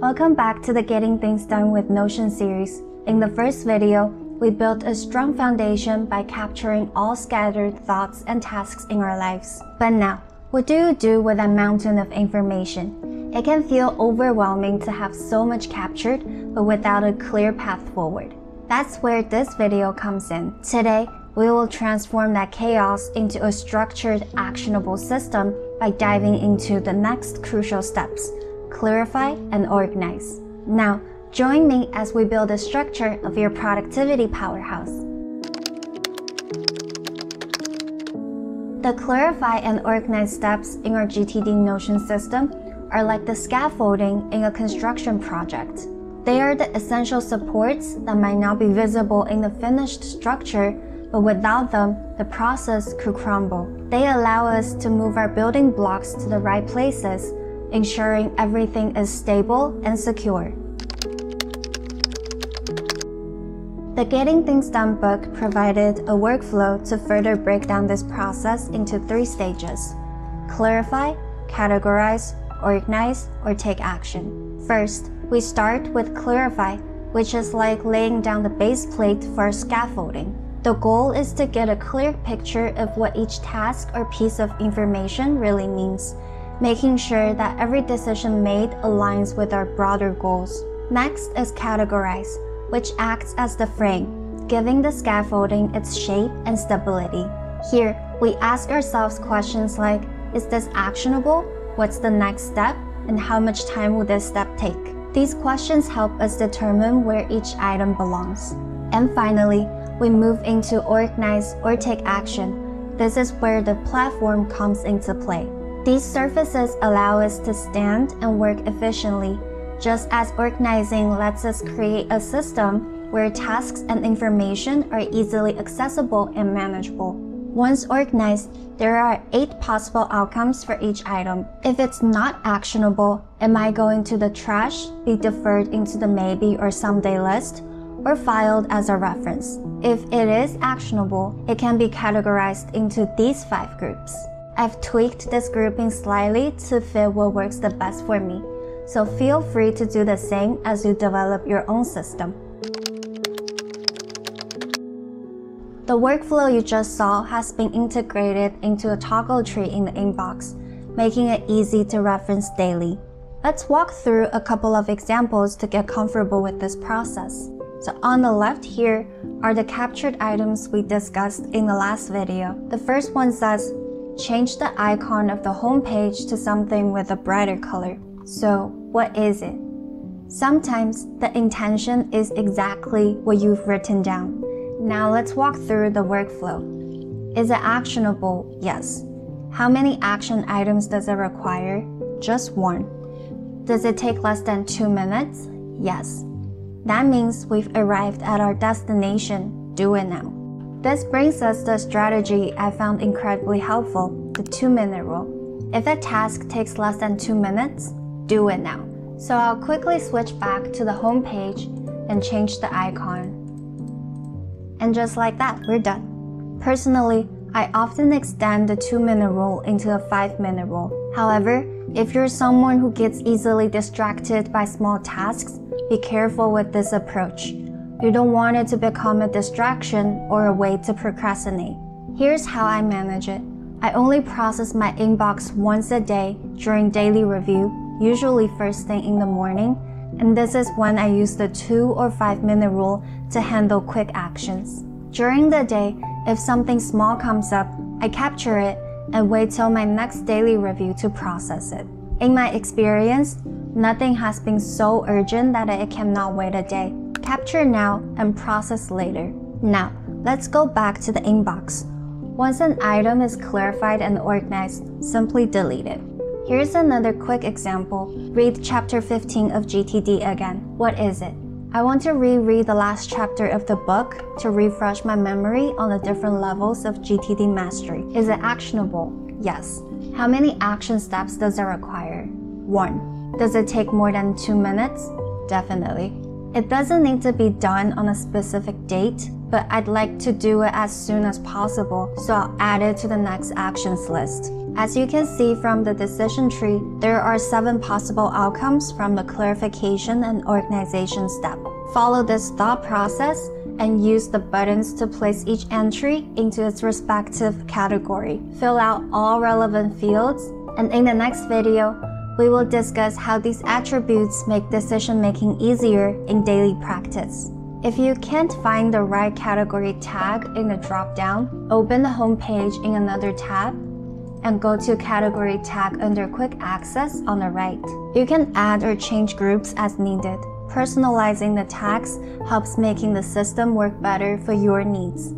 Welcome back to the Getting Things Done with Notion series. In the first video, we built a strong foundation by capturing all scattered thoughts and tasks in our lives. But now, what do you do with that mountain of information? It can feel overwhelming to have so much captured, but without a clear path forward. That's where this video comes in. Today, we will transform that chaos into a structured, actionable system by diving into the next crucial steps clarify and organize. Now, join me as we build a structure of your productivity powerhouse. The clarify and organize steps in our GTD Notion system are like the scaffolding in a construction project. They are the essential supports that might not be visible in the finished structure but without them, the process could crumble. They allow us to move our building blocks to the right places, ensuring everything is stable and secure. The Getting Things Done book provided a workflow to further break down this process into three stages clarify, categorize, organize, or take action. First, we start with clarify, which is like laying down the base plate for scaffolding. The goal is to get a clear picture of what each task or piece of information really means, making sure that every decision made aligns with our broader goals. Next is categorize, which acts as the frame, giving the scaffolding its shape and stability. Here, we ask ourselves questions like Is this actionable? What's the next step? And how much time will this step take? These questions help us determine where each item belongs. And finally, we move into organize or take action. This is where the platform comes into play. These surfaces allow us to stand and work efficiently, just as organizing lets us create a system where tasks and information are easily accessible and manageable. Once organized, there are eight possible outcomes for each item. If it's not actionable, am I going to the trash, be deferred into the maybe or someday list, or filed as a reference. If it is actionable, it can be categorized into these five groups. I've tweaked this grouping slightly to fit what works the best for me, so feel free to do the same as you develop your own system. The workflow you just saw has been integrated into a toggle tree in the inbox, making it easy to reference daily. Let's walk through a couple of examples to get comfortable with this process. So on the left here are the captured items we discussed in the last video. The first one says, change the icon of the home page to something with a brighter color. So what is it? Sometimes the intention is exactly what you've written down. Now let's walk through the workflow. Is it actionable? Yes. How many action items does it require? Just one. Does it take less than two minutes? Yes. That means we've arrived at our destination. Do it now. This brings us the strategy I found incredibly helpful the two minute rule. If a task takes less than two minutes, do it now. So I'll quickly switch back to the home page and change the icon. And just like that, we're done. Personally, I often extend the two minute rule into a five minute rule. However, if you're someone who gets easily distracted by small tasks, be careful with this approach. You don't want it to become a distraction or a way to procrastinate. Here's how I manage it. I only process my inbox once a day during daily review, usually first thing in the morning, and this is when I use the 2 or 5 minute rule to handle quick actions. During the day, if something small comes up, I capture it and wait till my next daily review to process it. In my experience, Nothing has been so urgent that it cannot wait a day. Capture now and process later. Now, let's go back to the inbox. Once an item is clarified and organized, simply delete it. Here's another quick example. Read chapter 15 of GTD again. What is it? I want to reread the last chapter of the book to refresh my memory on the different levels of GTD mastery. Is it actionable? Yes. How many action steps does it require? 1. Does it take more than two minutes? Definitely. It doesn't need to be done on a specific date, but I'd like to do it as soon as possible, so I'll add it to the next actions list. As you can see from the decision tree, there are seven possible outcomes from the clarification and organization step. Follow this thought process and use the buttons to place each entry into its respective category. Fill out all relevant fields, and in the next video, we will discuss how these attributes make decision making easier in daily practice. If you can't find the right category tag in the drop-down, open the home page in another tab and go to Category tag under Quick Access on the right. You can add or change groups as needed. Personalizing the tags helps making the system work better for your needs.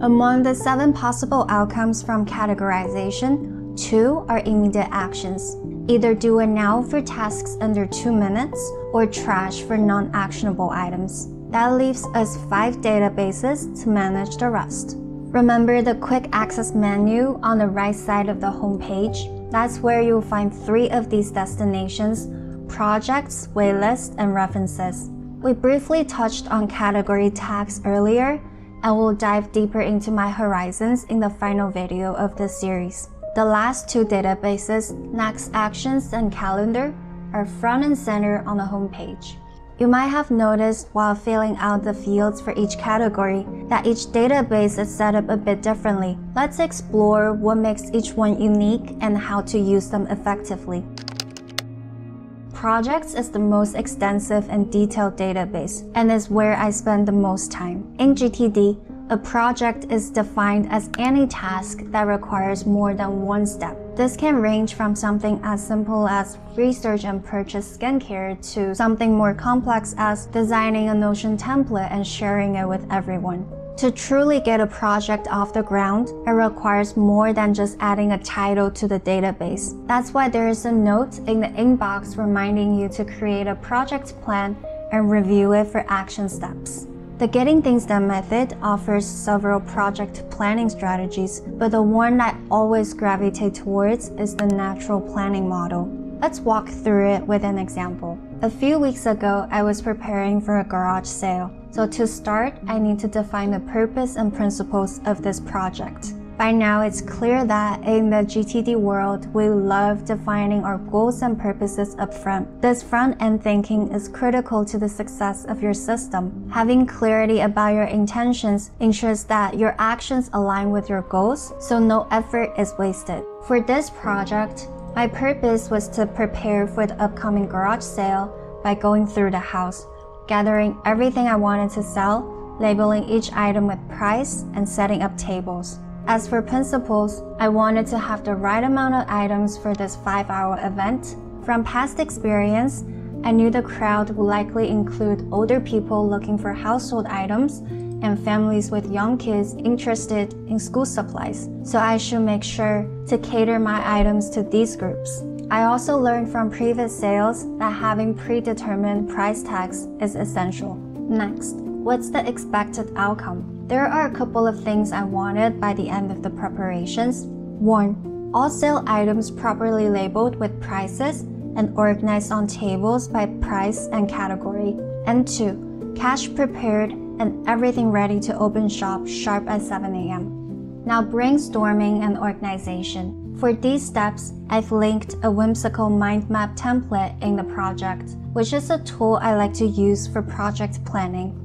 Among the seven possible outcomes from categorization, two are immediate actions. Either do it now for tasks under two minutes or trash for non-actionable items. That leaves us five databases to manage the rest. Remember the quick access menu on the right side of the home page? That's where you'll find three of these destinations, projects, waitlist, and references. We briefly touched on category tags earlier, and we'll dive deeper into my horizons in the final video of this series. The last two databases, Next Actions and Calendar, are front and center on the home page. You might have noticed while filling out the fields for each category that each database is set up a bit differently. Let's explore what makes each one unique and how to use them effectively. Projects is the most extensive and detailed database and is where I spend the most time. In GTD, a project is defined as any task that requires more than one step. This can range from something as simple as research and purchase skincare to something more complex as designing a Notion template and sharing it with everyone. To truly get a project off the ground, it requires more than just adding a title to the database. That's why there is a note in the inbox reminding you to create a project plan and review it for action steps. The Getting Things Done method offers several project planning strategies, but the one I always gravitate towards is the natural planning model. Let's walk through it with an example. A few weeks ago, I was preparing for a garage sale. So to start, I need to define the purpose and principles of this project. By now, it's clear that in the GTD world, we love defining our goals and purposes upfront. This front-end thinking is critical to the success of your system. Having clarity about your intentions ensures that your actions align with your goals, so no effort is wasted. For this project, my purpose was to prepare for the upcoming garage sale by going through the house, gathering everything I wanted to sell, labeling each item with price, and setting up tables. As for principles, I wanted to have the right amount of items for this 5-hour event. From past experience, I knew the crowd would likely include older people looking for household items and families with young kids interested in school supplies, so I should make sure to cater my items to these groups. I also learned from previous sales that having predetermined price tags is essential. Next, what's the expected outcome? There are a couple of things I wanted by the end of the preparations. 1. All sale items properly labeled with prices and organized on tables by price and category. And 2. Cash prepared and everything ready to open shop sharp at 7 a.m. Now brainstorming and organization. For these steps, I've linked a whimsical mind map template in the project, which is a tool I like to use for project planning.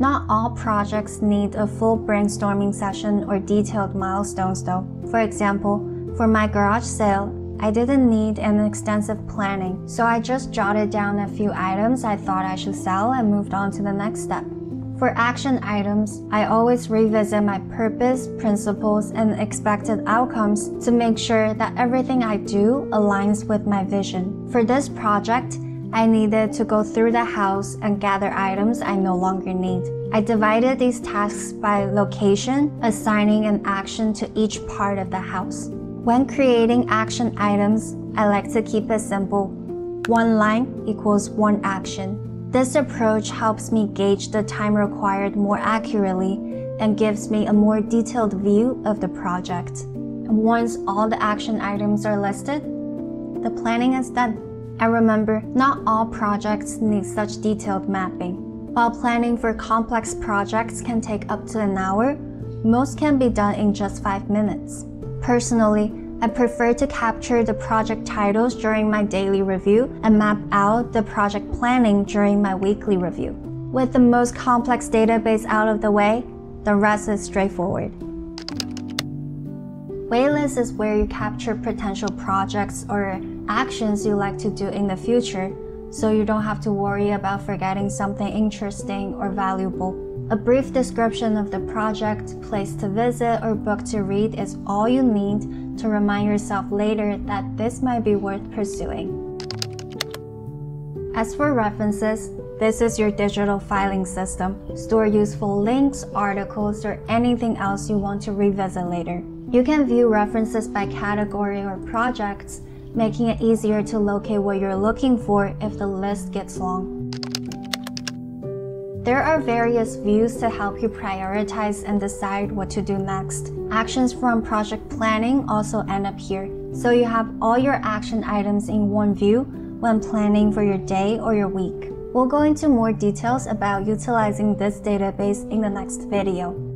Not all projects need a full brainstorming session or detailed milestones though. For example, for my garage sale, I didn't need an extensive planning, so I just jotted down a few items I thought I should sell and moved on to the next step. For action items, I always revisit my purpose, principles, and expected outcomes to make sure that everything I do aligns with my vision. For this project, I needed to go through the house and gather items I no longer need. I divided these tasks by location, assigning an action to each part of the house. When creating action items, I like to keep it simple. One line equals one action. This approach helps me gauge the time required more accurately and gives me a more detailed view of the project. Once all the action items are listed, the planning is done. And remember, not all projects need such detailed mapping. While planning for complex projects can take up to an hour, most can be done in just 5 minutes. Personally, I prefer to capture the project titles during my daily review and map out the project planning during my weekly review. With the most complex database out of the way, the rest is straightforward. Waitlist is where you capture potential projects or actions you like to do in the future, so you don't have to worry about forgetting something interesting or valuable. A brief description of the project, place to visit, or book to read is all you need to remind yourself later that this might be worth pursuing. As for references, this is your digital filing system. Store useful links, articles, or anything else you want to revisit later. You can view references by category or projects, making it easier to locate what you're looking for if the list gets long. There are various views to help you prioritize and decide what to do next. Actions from project planning also end up here, so you have all your action items in one view when planning for your day or your week. We'll go into more details about utilizing this database in the next video.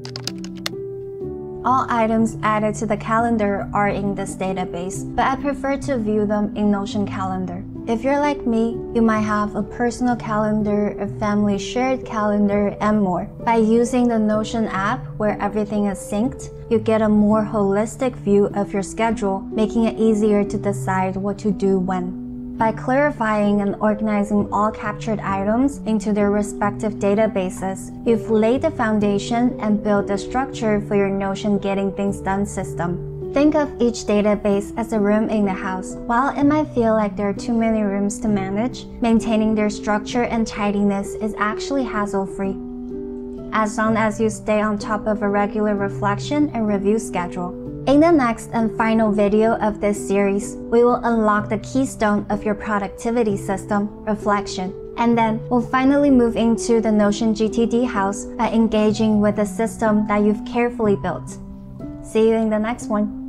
All items added to the calendar are in this database, but I prefer to view them in Notion Calendar. If you're like me, you might have a personal calendar, a family shared calendar, and more. By using the Notion app where everything is synced, you get a more holistic view of your schedule, making it easier to decide what to do when. By clarifying and organizing all captured items into their respective databases, you've laid the foundation and built the structure for your Notion Getting Things Done system. Think of each database as a room in the house. While it might feel like there are too many rooms to manage, maintaining their structure and tidiness is actually hassle-free. As long as you stay on top of a regular reflection and review schedule. In the next and final video of this series, we will unlock the keystone of your productivity system, reflection. And then we'll finally move into the Notion GTD house by engaging with the system that you've carefully built. See you in the next one.